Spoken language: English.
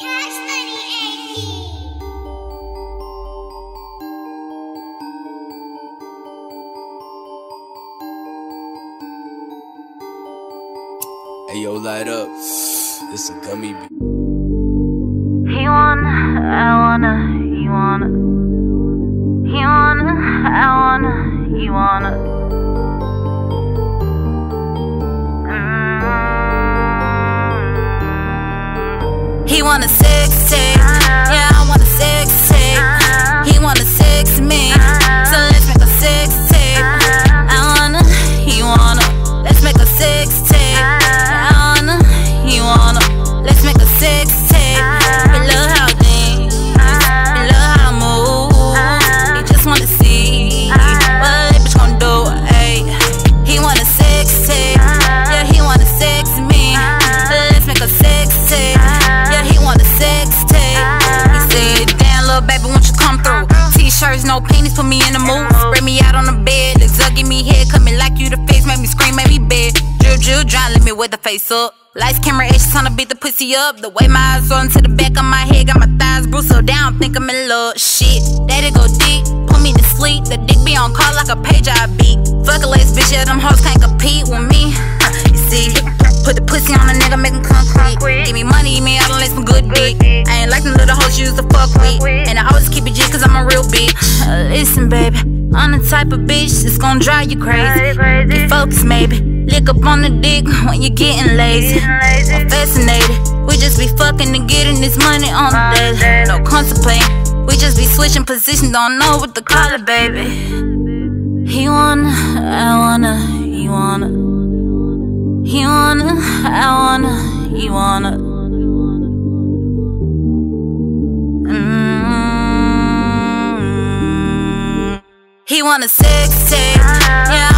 Cash Money AP. Hey yo, light up. This a gummy. Be- He wanna, I wanna, he wanna. He wanna, I wanna, he wanna. He wanna sex little baby, won't you come through? T-shirts, no panties, put me in the mood. Spread me out on the bed, legs up, give me head, coming like you the face, make me scream, make me bed. Drill, drill, dry, let me with the face up. Lights, camera, action, tryna beat the pussy up. The way my eyes on to the back of my head, got my thighs bruised so down, think I'm in love. Shit, daddy go deep, put me to sleep. The dick be on call like a page I beat. Fuck a lace bitch, yeah, them hoes can't compete with me. Uh, you see, put the pussy on a nigga, make him concrete. Give me money, me, I don't let some good dick. I ain't like them little hoes you used to fuck with. Uh, listen, baby, I'm the type of bitch that's gonna drive you crazy. Get focused, maybe. Lick up on the dick when you're getting lazy. I'm fascinated. We just be fucking and getting this money on the daily. No contemplating. We just be switching positions, don't know what to call it, baby. He wanna, I wanna, he wanna. He wanna, I wanna, he wanna. He want a sex tape. Yeah,